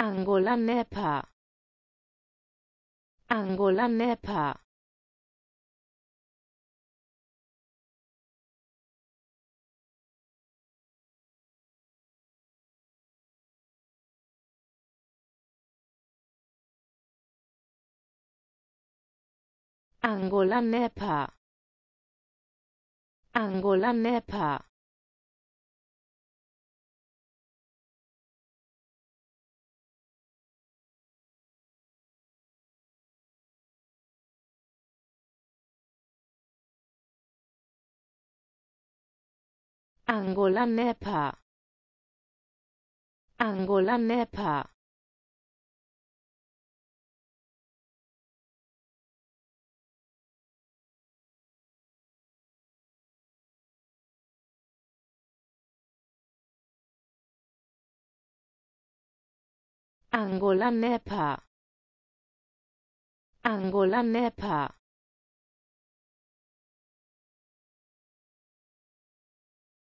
Angola NEPA Angola NEPA Angola NEPA Angola NEPA Angola NEPA Angola NEPA Angola NEPA Angola NEPA